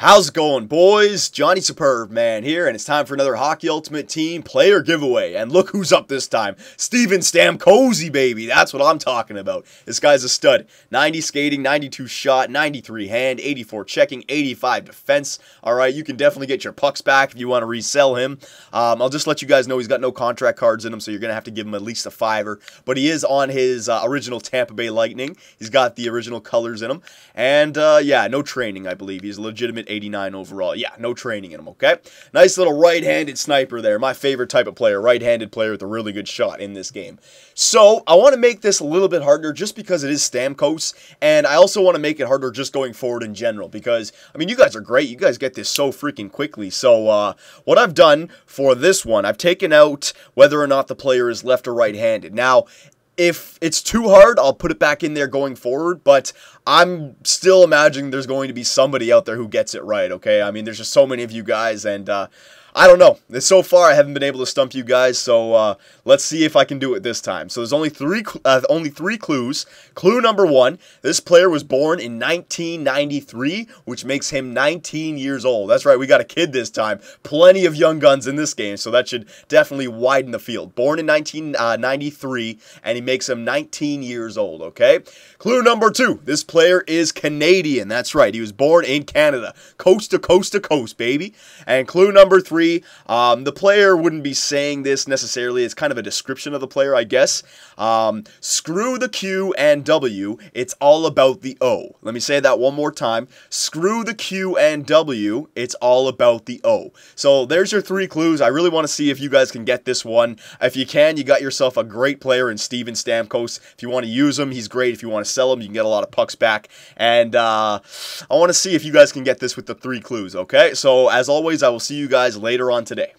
How's it going, boys? Johnny Superbman here, and it's time for another Hockey Ultimate Team player giveaway. And look who's up this time. Steven Stamkosy, baby. That's what I'm talking about. This guy's a stud. 90 skating, 92 shot, 93 hand, 84 checking, 85 defense. All right, you can definitely get your pucks back if you want to resell him. Um, I'll just let you guys know he's got no contract cards in him, so you're going to have to give him at least a fiver. But he is on his uh, original Tampa Bay Lightning. He's got the original colors in him. And uh, yeah, no training, I believe. He's a legitimate 89 overall. Yeah, no training in him, okay? Nice little right-handed sniper there. My favorite type of player, right-handed player with a really good shot in this game. So, I want to make this a little bit harder just because it is Stamkos, and I also want to make it harder just going forward in general because, I mean, you guys are great. You guys get this so freaking quickly. So, uh, what I've done for this one, I've taken out whether or not the player is left or right-handed. Now, if it's too hard, I'll put it back in there going forward, but I'm still imagining there's going to be somebody out there who gets it right, okay? I mean, there's just so many of you guys, and uh, I don't know. So far, I haven't been able to stump you guys, so uh, let's see if I can do it this time. So there's only three, uh, only three clues. Clue number one: This player was born in 1993, which makes him 19 years old. That's right, we got a kid this time. Plenty of young guns in this game, so that should definitely widen the field. Born in 1993, and he makes him 19 years old. Okay. Clue number two: This player is Canadian. That's right, he was born in Canada, coast to coast to coast, baby. And clue number three um, the player wouldn't be saying this necessarily. It's kind of a description of the player, I guess. Um, screw the Q and W. It's all about the O. Let me say that one more time. Screw the Q and W. It's all about the O. So there's your three clues. I really want to see if you guys can get this one. If you can, you got yourself a great player in Steven Stamkos. If you want to use him, he's great. If you want to sell him, you can get a lot of pucks back. And uh, I want to see if you guys can get this with the three clues, okay? So as always, I will see you guys later later on today.